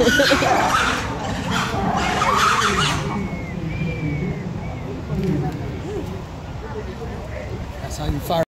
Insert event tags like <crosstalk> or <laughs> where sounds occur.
<laughs> That's how you fire.